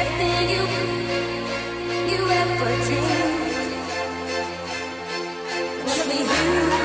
everything you, you ever dreamed. Wanna be you.